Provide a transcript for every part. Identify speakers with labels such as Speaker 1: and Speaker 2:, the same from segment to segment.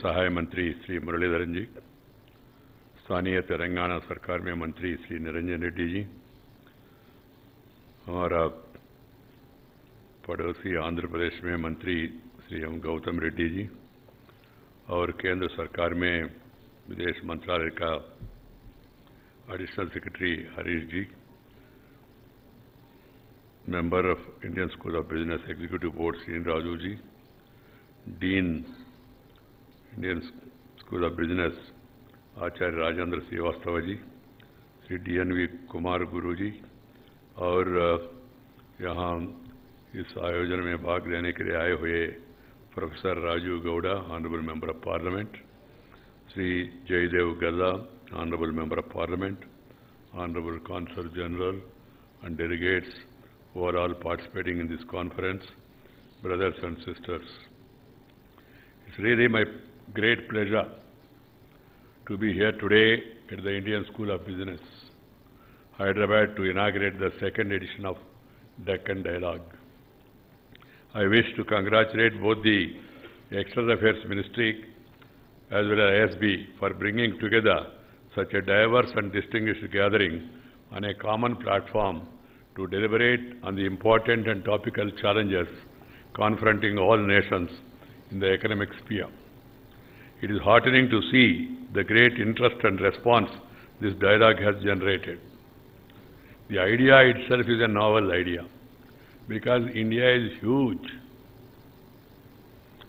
Speaker 1: सहाय मंत्री श्री मुरलीधरन जी स्थानीय तेलंगाना सरकार में मंत्री श्री निरंजन रेड्डी जी हमारा पड़ोसी आंध्र प्रदेश में मंत्री श्री एम गौतम रेड्डी जी और केंद्र सरकार में विदेश मंत्रालय का additional secretary Harish ji member of Indian School of Business Executive Board, Srin Raju ji, Dean, Indian School of Business, Acharya Rajendra Srivastava ji Shri D N V Kumar Guru ji और यहाँ इस आयोजन में भाग लेने के लिए आए हुए professor Raju Gowda honourable member of parliament Shri Jayadev Galla honourable member of parliament honourable consul general delegates who are all participating in this conference, brothers and sisters. It's really my great pleasure to be here today at the Indian School of Business, Hyderabad, to inaugurate the second edition of Deccan Dialogue. I wish to congratulate both the External Affairs Ministry as well as ISB for bringing together such a diverse and distinguished gathering on a common platform to deliberate on the important and topical challenges confronting all nations in the economic sphere. It is heartening to see the great interest and response this dialogue has generated. The idea itself is a novel idea because India is huge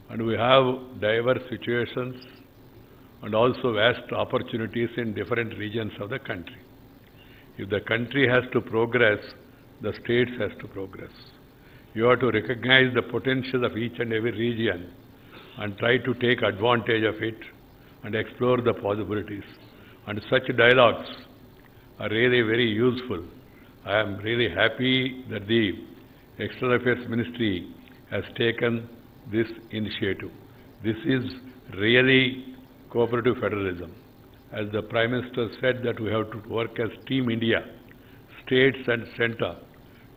Speaker 1: and we have diverse situations and also vast opportunities in different regions of the country. If the country has to progress, the states has to progress. You have to recognize the potential of each and every region and try to take advantage of it and explore the possibilities. And such dialogues are really very useful. I am really happy that the External Affairs Ministry has taken this initiative. This is really cooperative federalism. As the Prime Minister said that we have to work as Team India, states and center,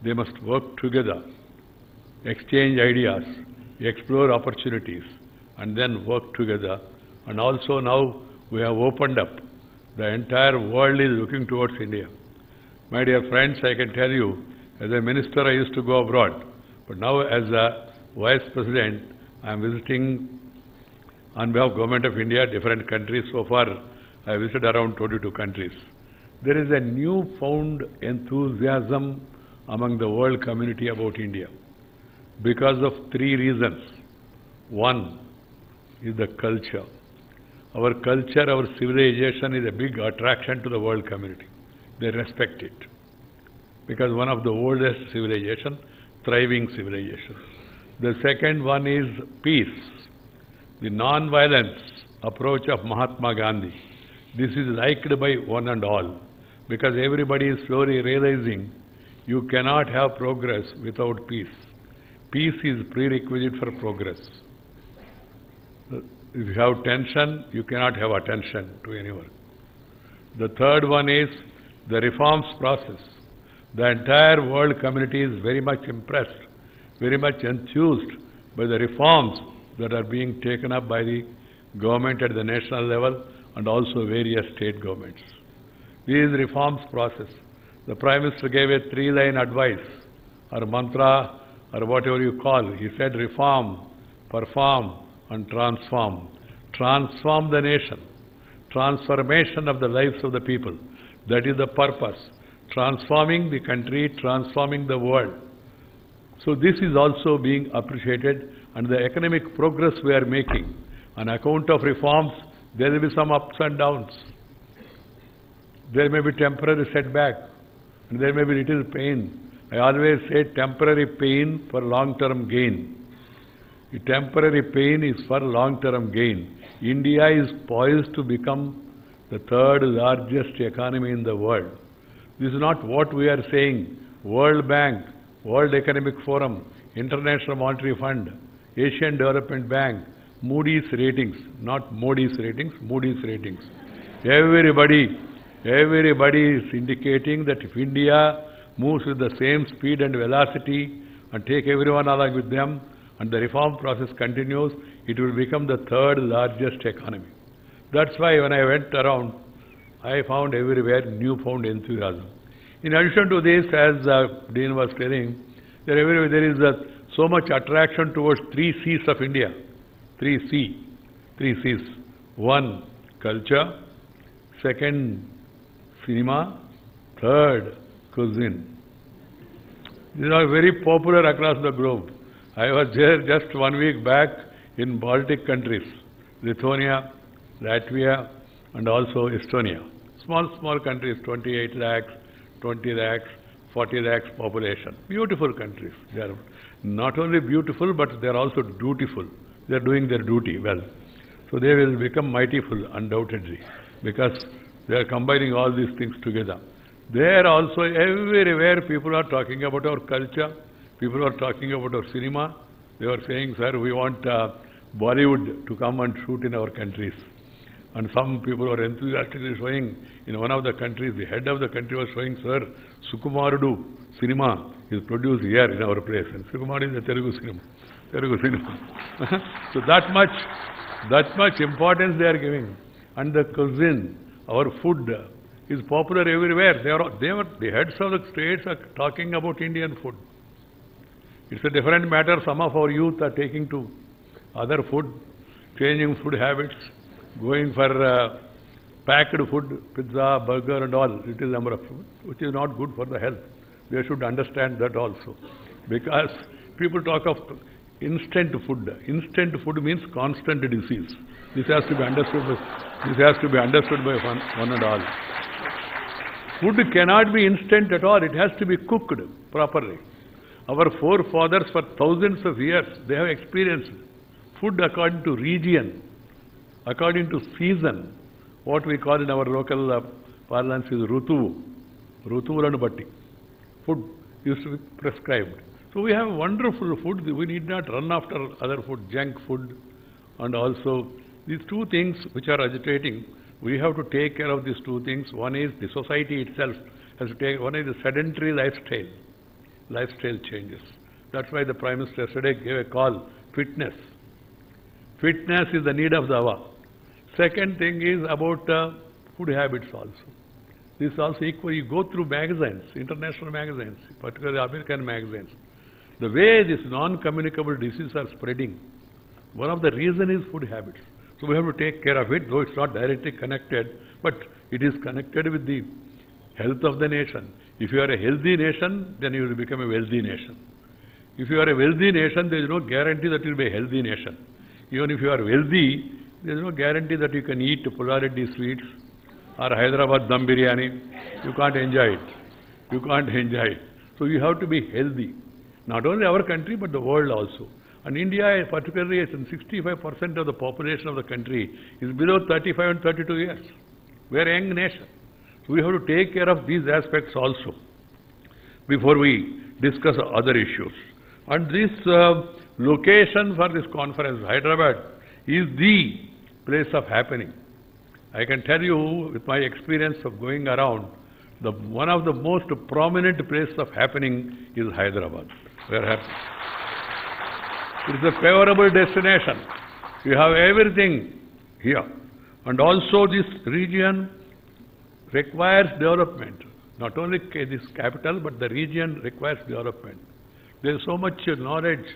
Speaker 1: they must work together, exchange ideas, explore opportunities, and then work together. And also now we have opened up. The entire world is looking towards India. My dear friends, I can tell you, as a minister I used to go abroad, but now as a vice president, I am visiting on behalf of Government of India, different countries. So far, I visited around 22 countries. There is a newfound enthusiasm among the world community about India because of three reasons. One is the culture. Our culture, our civilization is a big attraction to the world community. They respect it because one of the oldest civilization, thriving civilization. The second one is peace, the non-violence approach of Mahatma Gandhi. This is liked by one and all because everybody is slowly realizing you cannot have progress without peace. Peace is prerequisite for progress. If you have tension, you cannot have attention to anyone. The third one is the reforms process. The entire world community is very much impressed, very much enthused by the reforms that are being taken up by the government at the national level and also various state governments. These reforms process. The Prime Minister gave a three-line advice or mantra or whatever you call. He said reform, perform and transform. Transform the nation. Transformation of the lives of the people. That is the purpose. Transforming the country, transforming the world. So this is also being appreciated and the economic progress we are making on account of reforms, there will be some ups and downs. There may be temporary setback and there may be little pain. I always say temporary pain for long-term gain. Temporary pain is for long-term gain. India is poised to become the third largest economy in the world. This is not what we are saying. World Bank, World Economic Forum, International Monetary Fund, Asian Development Bank, Moody's ratings, not Modi's ratings, Moody's ratings. Everybody, everybody is indicating that if India moves with the same speed and velocity and take everyone along with them and the reform process continues, it will become the third largest economy. That's why when I went around, I found everywhere newfound enthusiasm. In addition to this, as uh, Dean was telling, there, everywhere there is uh, so much attraction towards three C's of India. Three C, three C's. One, culture. Second, cinema. Third, cuisine. These are very popular across the globe. I was there just one week back in Baltic countries, Lithuania, Latvia, and also Estonia. Small, small countries, 28 lakhs, 20 lakhs, 40 lakhs population. Beautiful countries. They are not only beautiful, but they are also dutiful. They are doing their duty well. So they will become mightyful, undoubtedly, because they are combining all these things together. There also, everywhere people are talking about our culture, people are talking about our cinema. They were saying, sir, we want uh, Bollywood to come and shoot in our countries. And some people were enthusiastically showing, in one of the countries, the head of the country was showing, sir, Sukumarudu cinema is produced here in our place. And Sukumarudu is a Telugu cinema. Telugu cinema. so that much, that much importance they are giving. And the cuisine, our food, is popular everywhere. They are, they were, the heads of the states are talking about Indian food. It's a different matter. Some of our youth are taking to other food, changing food habits, going for uh, packed food, pizza, burger and all, little number of food, which is not good for the health. They should understand that also. Because people talk of instant food. Instant food means constant disease. This has to be understood by, this has to be understood by one, one and all. Food cannot be instant at all. It has to be cooked properly. Our forefathers for thousands of years, they have experienced food according to region, according to season. What we call in our local uh, parlance is rutu, rutulan batti. Food used to be prescribed. So we have wonderful food. We need not run after other food, junk food, and also these two things which are agitating. We have to take care of these two things. One is the society itself has to take. One is the sedentary lifestyle, lifestyle changes. That's why the Prime Minister yesterday gave a call, fitness. Fitness is the need of the hour. Second thing is about uh, food habits also. This also equal. You go through magazines, international magazines, particularly American magazines. The way these non-communicable diseases are spreading, one of the reason is food habits. So we have to take care of it, though it's not directly connected, but it is connected with the health of the nation. If you are a healthy nation, then you will become a wealthy nation. If you are a wealthy nation, there is no guarantee that you will be a healthy nation. Even if you are wealthy, there is no guarantee that you can eat Pulla Reddy sweets or Hyderabad dum biryani. You can't enjoy it. You can't enjoy it. So you have to be healthy. Not only our country, but the world also. And India, particularly, is 65% of the population of the country is below 35 and 32 years. We are a young nation. We have to take care of these aspects also before we discuss other issues. And this uh, location for this conference, Hyderabad, is the place of happening. I can tell you, with my experience of going around, the, one of the most prominent places of happening is Hyderabad. It is a favorable destination. You have everything here. And also this region requires development. Not only this capital, but the region requires development. There is so much knowledge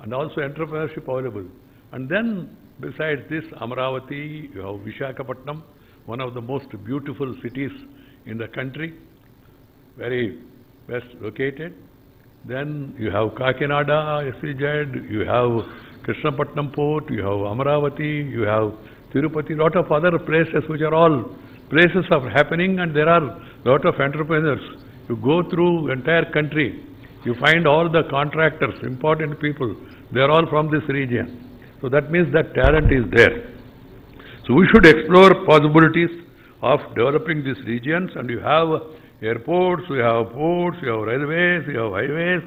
Speaker 1: and also entrepreneurship available. And then besides this, Amaravati, you have Vishakhapatnam, one of the most beautiful cities in the country, very best located. Then you have Kakinada, SEZ, you have Krishnapatnam port, you have Amaravati, you have Tirupati, lot of other places which are all places are happening and there are a lot of entrepreneurs. You go through entire country, you find all the contractors, important people, they are all from this region. So that means that talent is there. So we should explore possibilities of developing these regions and you have airports, you have ports, you have railways, you have highways,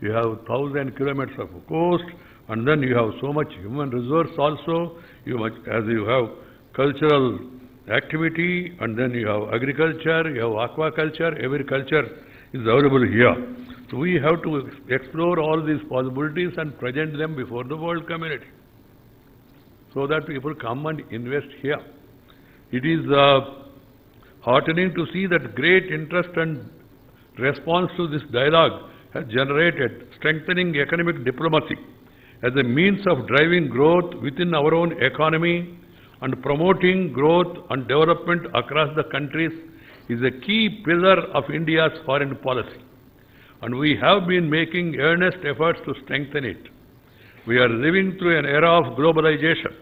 Speaker 1: you have thousand kilometers of coast and then you have so much human resource also, you much, as you have cultural activity and then you have agriculture, you have aquaculture, every culture is available here. So we have to explore all these possibilities and present them before the world community. so that people come and invest here. It is uh, heartening to see that great interest and response to this dialogue has generated strengthening economic diplomacy as a means of driving growth within our own economy and promoting growth and development across the countries is a key pillar of India's foreign policy. And we have been making earnest efforts to strengthen it. We are living through an era of globalization.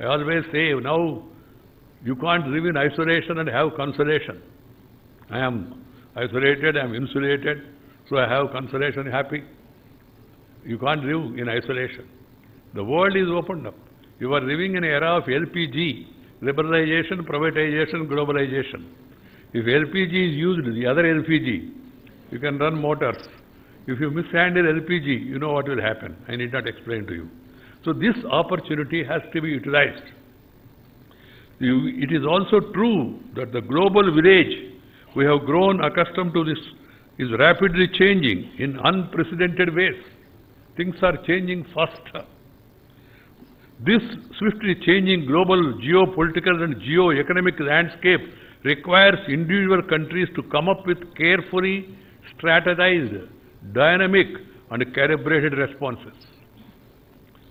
Speaker 1: I always say now you can't live in isolation and have consolation. I am isolated, I am insulated, so I have consolation, happy. You can't live in isolation. The world is opened up. You are living in an era of LPG, liberalization, privatization, globalization. If LPG is used, the other LPG, you can run motors. If you mishandle LPG, you know what will happen. I need not explain to you. So this opportunity has to be utilized. You, it is also true that the global village we have grown accustomed to this is rapidly changing in unprecedented ways. Things are changing faster. This swiftly changing global geopolitical and geo-economic landscape requires individual countries to come up with carefully strategized, dynamic and calibrated responses.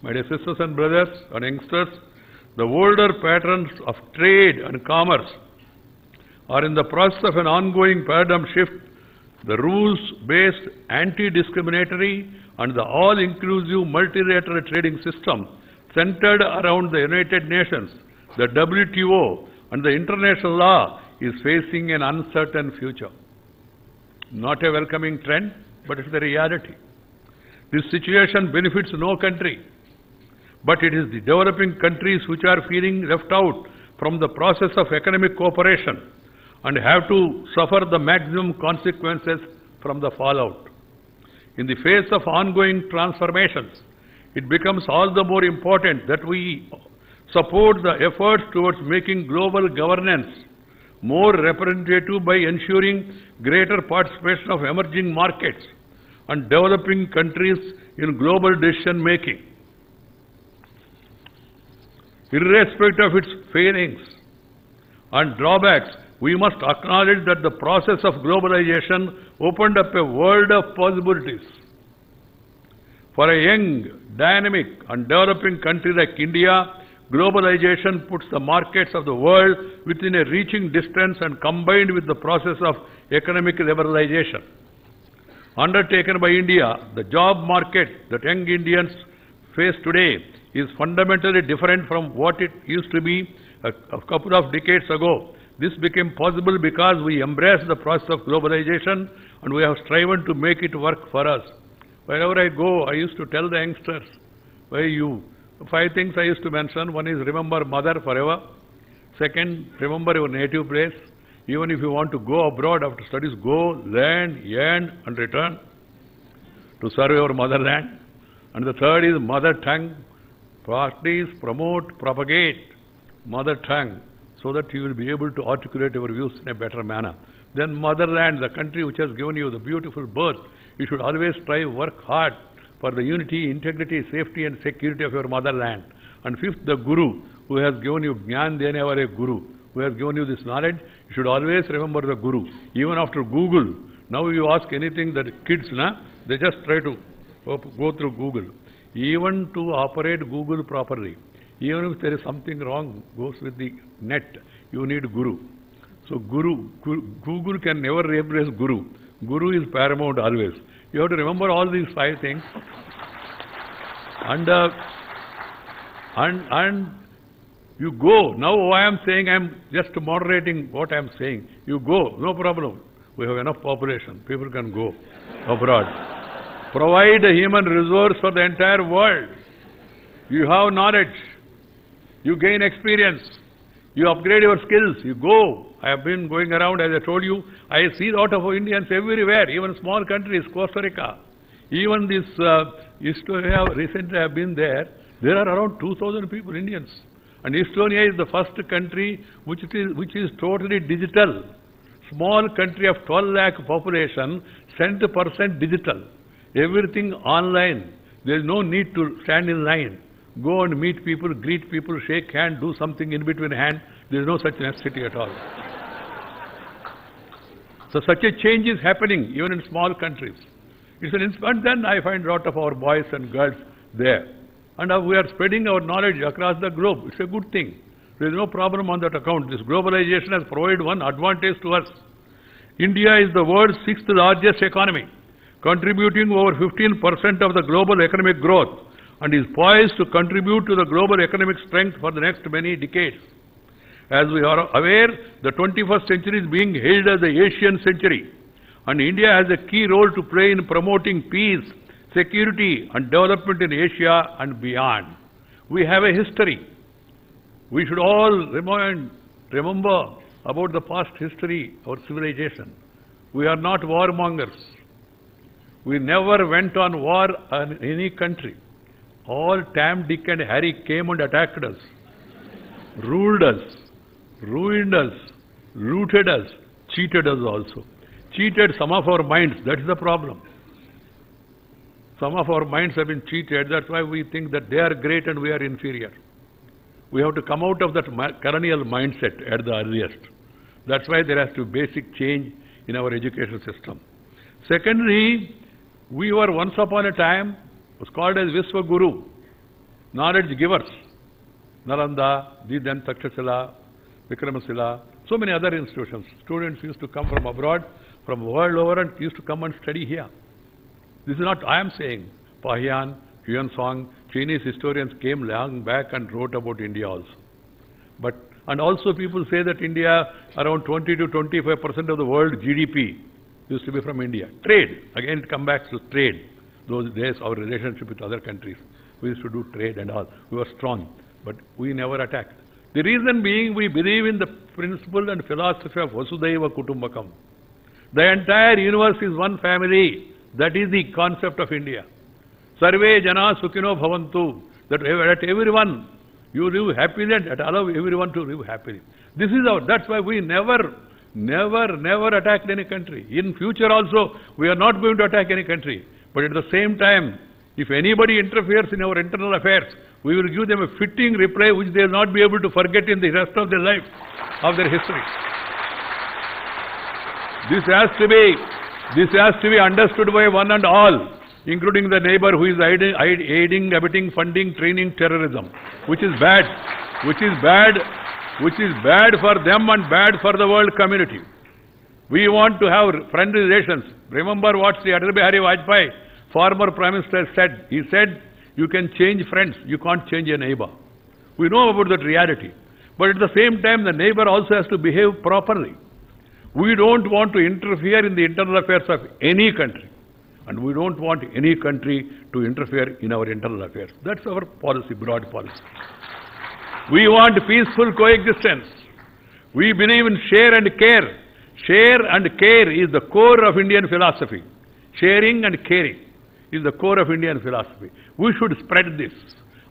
Speaker 1: My dear sisters and brothers and youngsters, the older patterns of trade and commerce are in the process of an ongoing paradigm shift. The rules-based, anti-discriminatory and the all-inclusive multilateral trading system centered around the United Nations, the WTO and the international law is facing an uncertain future. Not a welcoming trend, but it's the reality. This situation benefits no country, but it is the developing countries which are feeling left out from the process of economic cooperation and have to suffer the maximum consequences from the fallout. In the face of ongoing transformations, it becomes all the more important that we support the efforts towards making global governance more representative by ensuring greater participation of emerging markets and developing countries in global decision making. Irrespective of its failings and drawbacks, we must acknowledge that the process of globalization opened up a world of possibilities. For a young, dynamic and developing country like India, globalization puts the markets of the world within a reaching distance and combined with the process of economic liberalization. Undertaken by India, the job market that young Indians face today is fundamentally different from what it used to be a, a couple of decades ago. This became possible because we embraced the process of globalization and we have striven to make it work for us. Wherever I go, I used to tell the youngsters, why you? Five things I used to mention. One is remember mother forever. Second, remember your native place. Even if you want to go abroad after studies, go, learn, earn and return to serve your motherland. And the third is mother tongue. Practice, promote, propagate mother tongue so that you will be able to articulate your views in a better manner. Then motherland, the country which has given you the beautiful birth, you should always strive, work hard for the unity, integrity, safety and security of your motherland. And fifth, the Guru, who has given you Gyan Denevare Guru, who has given you this knowledge, you should always remember the Guru. Even after Google, now you ask anything that kids, na, they just try to go through Google. Even to operate Google properly, even if there is something wrong, goes with the net, you need Guru. So Guru, Google can never replace Guru. Guru is paramount always. You have to remember all these five things. And, uh, and, and you go. Now I am saying I am just moderating what I am saying. You go, no problem. We have enough population. People can go abroad. Provide a human resource for the entire world. You have knowledge. You gain experience. You upgrade your skills. You go. I have been going around, as I told you. I see a lot of Indians everywhere, even small countries, Costa Rica. Even this uh, Estonia, recently I have been there. There are around 2,000 people, Indians. And Estonia is the first country which is, which is totally digital. Small country of 12 lakh population, 100% digital. Everything online. There is no need to stand in line. Go and meet people, greet people, shake hand, do something in between hand. There is no such necessity at all. So such a change is happening even in small countries. It's an and then I find a lot of our boys and girls there. And we are spreading our knowledge across the globe. It's a good thing. There is no problem on that account. This globalization has provided one advantage to us. India is the world's sixth largest economy, contributing over 15% of the global economic growth and is poised to contribute to the global economic strength for the next many decades. As we are aware, the 21st century is being hailed as the Asian century, and India has a key role to play in promoting peace, security, and development in Asia and beyond. We have a history. We should all remind, remember about the past history, our civilization. We are not warmongers. We never went on war in any country. All Tam, Dick, and Harry came and attacked us, ruled us, ruined us, looted us, cheated us also. Cheated some of our minds, that is the problem. Some of our minds have been cheated, that's why we think that they are great and we are inferior. We have to come out of that colonial mindset at the earliest. That's why there has to be basic change in our education system. Secondly, we were once upon a time, was called as Viswa Guru, knowledge givers. Nalanda, then Takshashila, Vikramasila, so many other institutions. Students used to come from abroad, from world over and used to come and study here. This is not I am saying. Pahian, Yuan Song, Chinese historians came long back and wrote about India also. But, and also people say that India, around 20 to 25 percent of the world GDP used to be from India. Trade, again it come back to trade. Those days our relationship with other countries. We used to do trade and all. We were strong, but we never attacked. The reason being we believe in the principle and philosophy of Vasudhaiva Kutumbakam. The entire universe is one family. That is the concept of India. Sarve jana bhavantu. That everyone, you live happily and that allow everyone to live happily. This is our, that's why we never, never, never attacked any country. In future also, we are not going to attack any country. But at the same time, if anybody interferes in our internal affairs, we will give them a fitting reply which they will not be able to forget in the rest of their life, of their history. This has to be, this has to be understood by one and all, including the neighbor who is aiding, aiding, abetting, funding, training terrorism, which is bad, which is bad, which is bad for them and bad for the world community. We want to have friendly relations. Remember what Sri Atal Bihari Vajpayee, former Prime Minister said. He said, you can change friends, you can't change a neighbor. We know about that reality. But at the same time, the neighbor also has to behave properly. We don't want to interfere in the internal affairs of any country. And we don't want any country to interfere in our internal affairs. That's our policy, broad policy. We want peaceful coexistence. We believe in share and care. Share and care is the core of Indian philosophy. Sharing and caring is the core of Indian philosophy. We should spread this.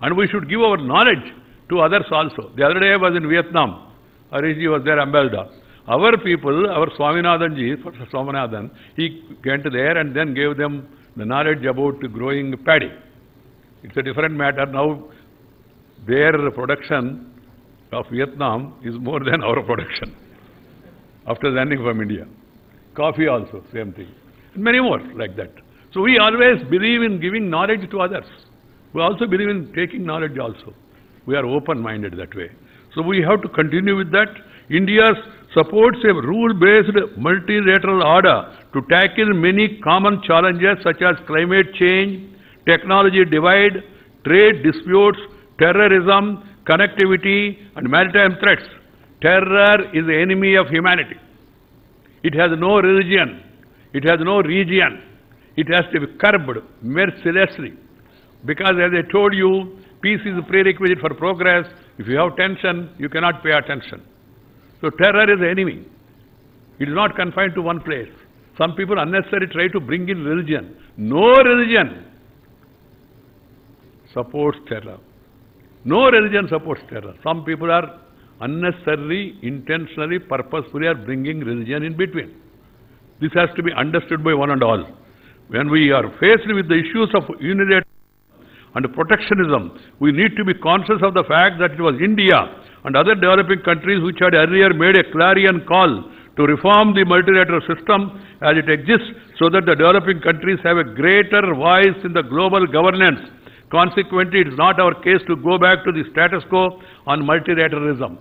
Speaker 1: And we should give our knowledge to others also. The other day I was in Vietnam. Harishji was their ambassador. Our people, our Swaminathanji, Swaminathan, he went there and then gave them the knowledge about growing paddy. It's a different matter. Now their production of Vietnam is more than our production after landing from India. Coffee also, same thing. And many more like that. So we always believe in giving knowledge to others. We also believe in taking knowledge also. We are open-minded that way. So we have to continue with that. India supports a rule-based multilateral order to tackle many common challenges such as climate change, technology divide, trade disputes, terrorism, connectivity, and maritime threats. Terror is the enemy of humanity. It has no religion. It has no region. It has to be curbed mercilessly. Because as I told you, peace is a prerequisite for progress. If you have tension, you cannot pay attention. So terror is the enemy. It is not confined to one place. Some people unnecessarily try to bring in religion. No religion supports terror. No religion supports terror. Some people are unnecessarily, intentionally, purposefully are bringing religion in between. This has to be understood by one and all. When we are faced with the issues of unilateral and protectionism. We need to be conscious of the fact that it was India and other developing countries which had earlier made a clarion call to reform the multilateral system as it exists so that the developing countries have a greater voice in the global governance. Consequently, it is not our case to go back to the status quo on multilateralism.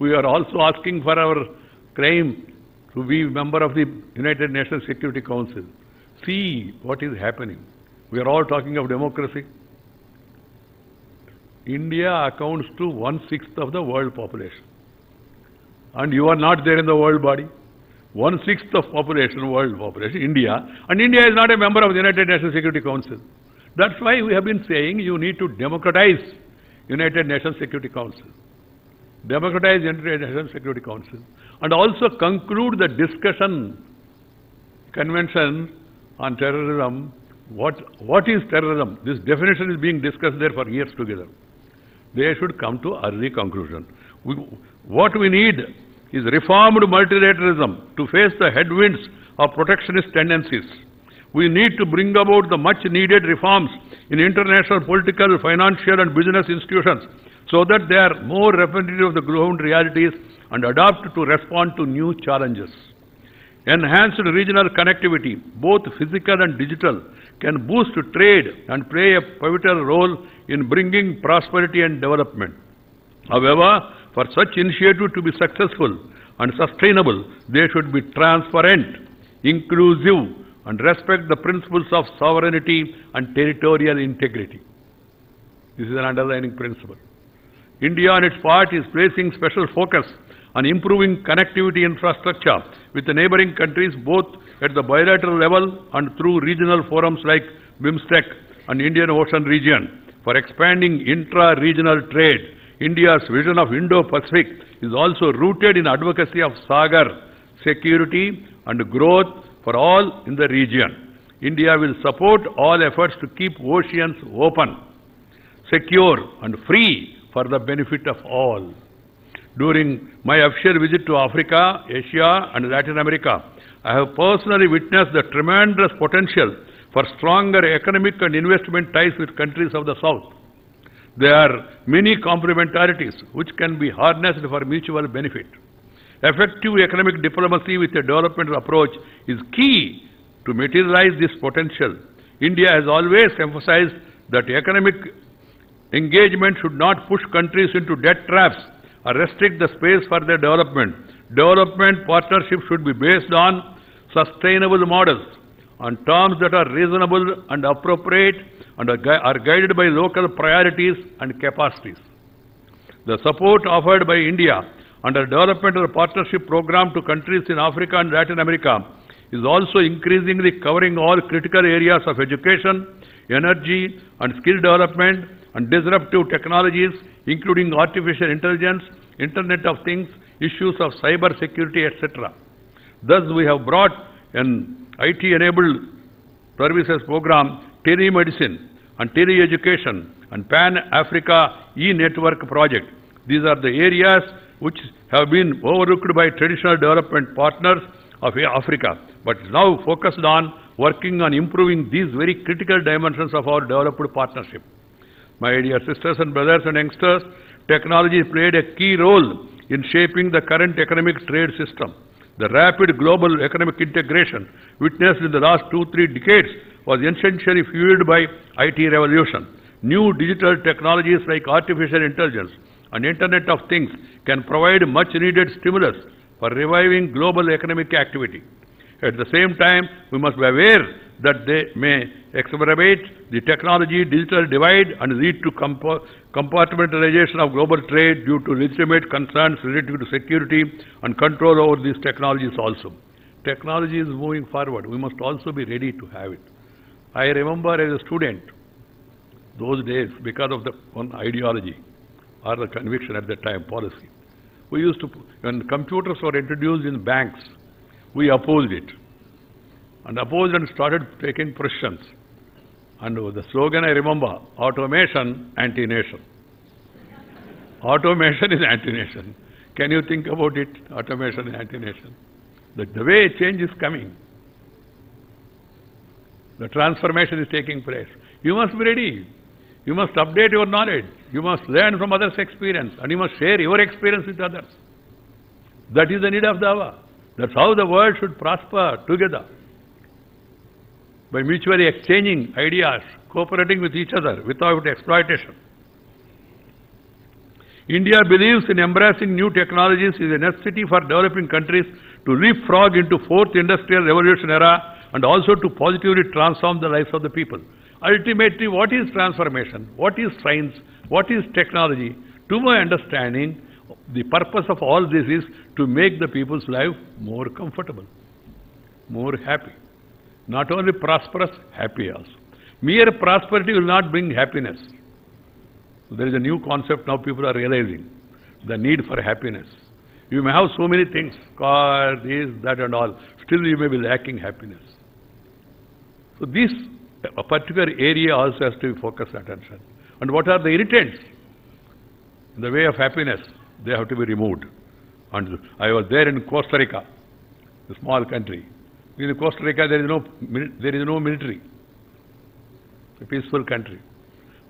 Speaker 1: We are also asking for our claim to be member of the United Nations Security Council. See what is happening. We are all talking of democracy. India accounts to one-sixth of the world population. And you are not there in the world body. One-sixth of population, world population, India. And India is not a member of the United Nations Security Council. That's why we have been saying you need to democratize United Nations Security Council. Democratize United Nations Security Council. And also conclude the discussion convention on terrorism. What, what is terrorism? This definition is being discussed there for years together. They should come to early conclusion. We, what we need is reformed multilateralism to face the headwinds of protectionist tendencies. We need to bring about the much needed reforms in international political, financial and business institutions so that they are more representative of the ground realities and adapt to respond to new challenges. Enhanced regional connectivity, both physical and digital, can boost trade and play a pivotal role in bringing prosperity and development. However, for such initiative to be successful and sustainable, they should be transparent, inclusive, and respect the principles of sovereignty and territorial integrity. This is an underlying principle. India on its part is placing special focus on improving connectivity infrastructure with the neighboring countries both at the bilateral level and through regional forums like BIMSTEC and Indian Ocean region for expanding intra-regional trade. India's vision of Indo-Pacific is also rooted in advocacy of Sagar, security and growth for all in the region. India will support all efforts to keep oceans open, secure and free for the benefit of all. During my official visit to Africa, Asia and Latin America, I have personally witnessed the tremendous potential for stronger economic and investment ties with countries of the South. There are many complementarities which can be harnessed for mutual benefit. Effective economic diplomacy with a development approach is key to materialize this potential. India has always emphasized that economic engagement should not push countries into debt traps restrict the space for their development. Development partnership should be based on sustainable models, on terms that are reasonable and appropriate and are guided by local priorities and capacities. The support offered by India under development of the partnership program to countries in Africa and Latin America is also increasingly covering all critical areas of education, energy and skill development and disruptive technologies including artificial intelligence, Internet of Things, issues of cyber security, etc. Thus, we have brought an IT-enabled services program, telemedicine and tele-education and Pan-Africa e-network project. These are the areas which have been overlooked by traditional development partners of Africa, but now focused on working on improving these very critical dimensions of our developed partnership. My dear sisters and brothers and youngsters, technology played a key role in shaping the current economic trade system. The rapid global economic integration witnessed in the last two, three decades was essentially fueled by IT revolution. New digital technologies like artificial intelligence and Internet of Things can provide much needed stimulus for reviving global economic activity. At the same time, we must be aware that they may exacerbate the technology digital divide and lead to compartmentalization of global trade due to legitimate concerns related to security and control over these technologies also. Technology is moving forward. We must also be ready to have it. I remember as a student, those days, because of the one ideology or the conviction at that time, policy, we used to, when computers were introduced in banks, we opposed it and opposed and started taking positions. And the slogan I remember, automation, anti-nation. automation is anti-nation. Can you think about it? Automation is anti-nation. The, the way change is coming. The transformation is taking place. You must be ready. You must update your knowledge. You must learn from others' experience. And you must share your experience with others. That is the need of the hour. That's how the world should prosper together. By mutually exchanging ideas, cooperating with each other without exploitation. India believes in embracing new technologies is a necessity for developing countries to leapfrog into fourth industrial revolution era and also to positively transform the lives of the people. Ultimately, what is transformation? What is science? What is technology? To my understanding, the purpose of all this is to make the people's life more comfortable, more happy. Not only prosperous, happy also. Mere prosperity will not bring happiness. There is a new concept now people are realizing, the need for happiness. You may have so many things, car, this, that and all, still you may be lacking happiness. So this a particular area also has to be focused attention. And what are the irritants? In the way of happiness, they have to be removed. And I was there in Costa Rica, a small country. In Costa Rica, there is no, there is no military. A peaceful country.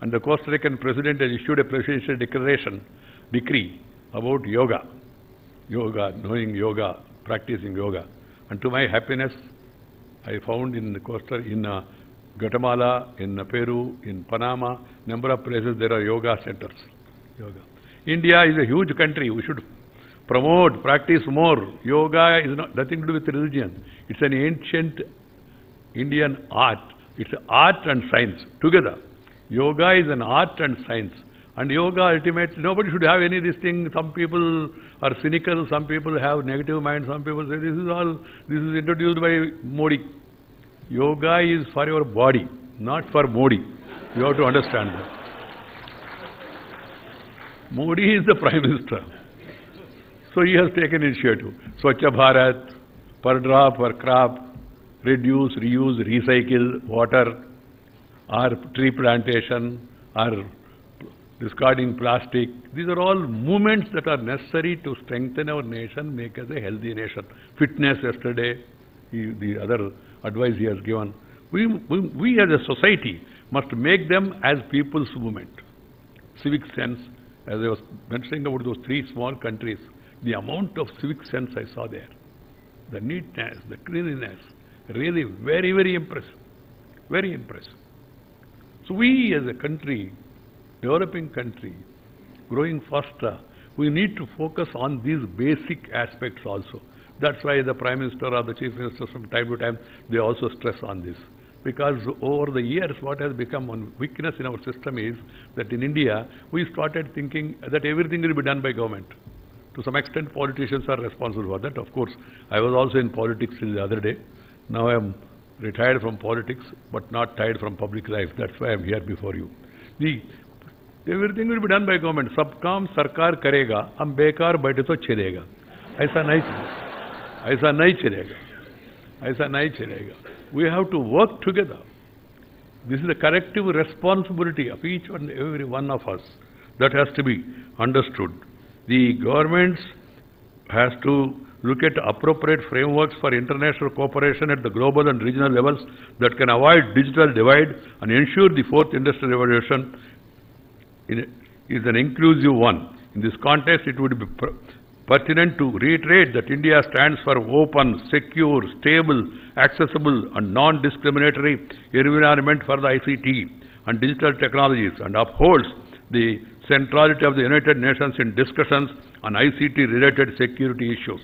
Speaker 1: And the Costa Rican president has issued a presidential declaration, decree about yoga. Yoga, knowing yoga, practicing yoga. And to my happiness, I found in Costa, in uh, Guatemala, in Peru, in Panama, number of places there are yoga centers. Yoga. India is a huge country. We should promote, practice more. Yoga is not, nothing to do with religion. It's an ancient Indian art. It's art and science together. Yoga is an art and science. And yoga ultimately, nobody should have any of this thing. Some people are cynical, some people have negative mind, some people say this is all, this is introduced by Modi. Yoga is for your body, not for Modi. You have to understand that. Modi is the Prime Minister. So he has taken initiative. Swachha Bharat, per drop, per crop, reduce, reuse, recycle, water, or tree plantation, or discarding plastic. These are all movements that are necessary to strengthen our nation, make us a healthy nation. Fitness yesterday, he, the other advice he has given. We, we, we as a society must make them as people's movement. Civic sense, as I was mentioning about those three small countries, the amount of civic sense I saw there, the neatness, the cleanliness, really very, very impressive. Very impressive. So we as a country, developing country, growing faster, we need to focus on these basic aspects also. That's why the Prime Minister or the Chief Minister from time to time, they also stress on this. Because over the years, what has become one weakness in our system is that in India, we started thinking that everything will be done by government. To some extent, politicians are responsible for that. Of course, I was also in politics till the other day. Now I am retired from politics, but not tired from public life. That's why I am here before you. The everything will be done by government. सब काम सरकार करेगा हम बेकार बैठे तो चलेगा ऐसा नहीं चलेगा ऐसा नहीं चलेगा ऐसा नहीं चलेगा we have to work together. This is a collective responsibility of each and every one of us that has to be understood. The governments has to look at appropriate frameworks for international cooperation at the global and regional levels that can avoid digital divide and ensure the fourth industrial revolution is an inclusive one. In this context, it would be pertinent to reiterate that India stands for open, secure, stable, accessible and non-discriminatory environment for the ICT and digital technologies and upholds the centrality of the United Nations in discussions on ICT-related security issues.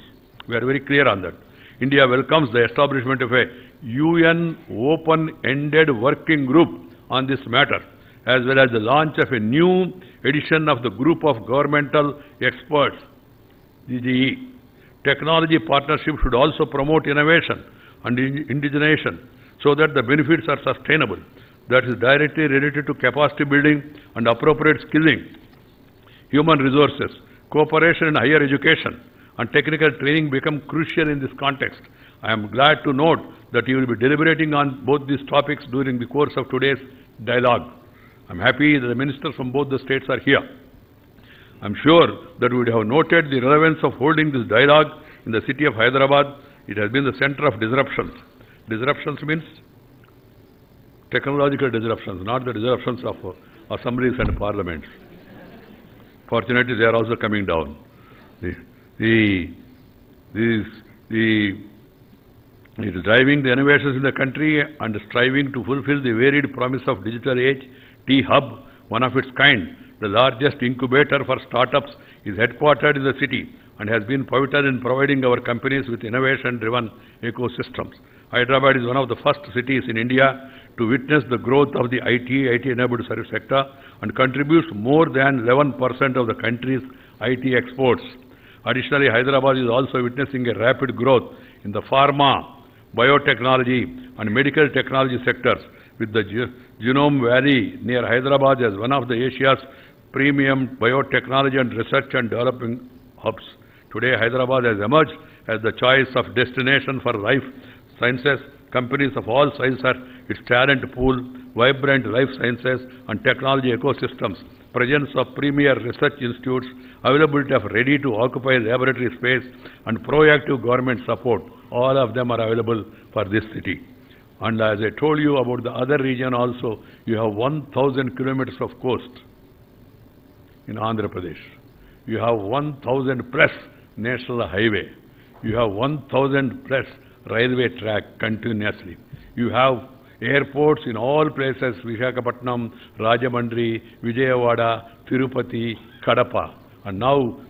Speaker 1: We are very clear on that. India welcomes the establishment of a UN open-ended working group on this matter, as well as the launch of a new edition of the group of governmental experts GGE. Technology partnership should also promote innovation and indigenization so that the benefits are sustainable. That is directly related to capacity building and appropriate skilling, human resources, cooperation in higher education and technical training become crucial in this context. I am glad to note that you will be deliberating on both these topics during the course of today's dialogue. I am happy that the ministers from both the states are here. I'm sure that we would have noted the relevance of holding this dialogue in the city of Hyderabad. It has been the center of disruptions. Disruptions means technological disruptions, not the disruptions of, uh, assemblies and parliaments. Fortunately, they are also coming down. The, the, these, the, it is driving the innovations in the country and striving to fulfill the varied promise of digital age. T-Hub, one of its kind, the largest incubator for startups, is headquartered in the city and has been pivotal in providing our companies with innovation-driven ecosystems. Hyderabad is one of the first cities in India to witness the growth of the IT, IT-enabled service sector and contributes more than 11% of the country's IT exports. Additionally, Hyderabad is also witnessing a rapid growth in the pharma, biotechnology and medical technology sectors with the Genome Valley near Hyderabad as one of the Asia's premium biotechnology and research and developing hubs. Today, Hyderabad has emerged as the choice of destination for life sciences. Companies of all sizes are its talent pool, vibrant life sciences and technology ecosystems, presence of premier research institutes, availability of ready-to-occupy laboratory space, and proactive government support. All of them are available for this city. And as I told you about the other region also, you have 1,000 kilometers of coast in Andhra Pradesh. You have 1,000 plus national highway. You have 1,000 plus railway track continuously. You have airports in all places, Visakhapatnam, Rajahmundry, Vijayawada, Tirupati, Kadapa. And now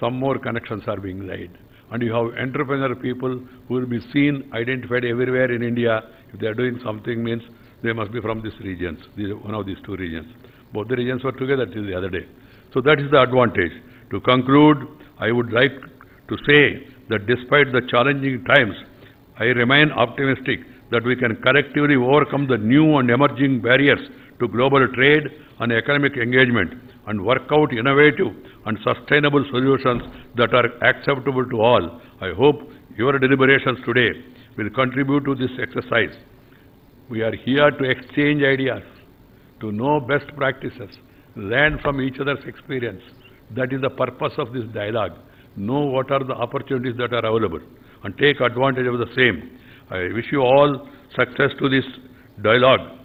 Speaker 1: some more connections are being laid. And you have entrepreneur people who will be seen, identified everywhere in India. If they are doing something means they must be from these regions, one of these two regions. Both the regions were together till the other day. So that is the advantage. To conclude, I would like to say that despite the challenging times, I remain optimistic that we can collectively overcome the new and emerging barriers to global trade and economic engagement and work out innovative and sustainable solutions that are acceptable to all. I hope your deliberations today will contribute to this exercise. We are here to exchange ideas, to know best practices, learn from each other's experience. That is the purpose of this dialogue. Know what are the opportunities that are available and take advantage of the same. I wish you all success to this dialogue.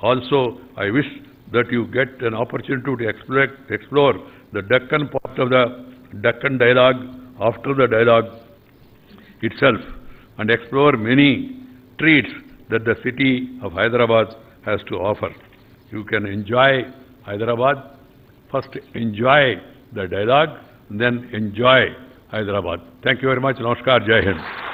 Speaker 1: Also, I wish that you get an opportunity to explore, explore the Deccan part of the Deccan dialogue after the dialogue itself and explore many treats that the city of Hyderabad has to offer. You can enjoy Hyderabad, first enjoy the dialogue, then enjoy Hyderabad. Thank you very much. Namaskar. Jai Hind.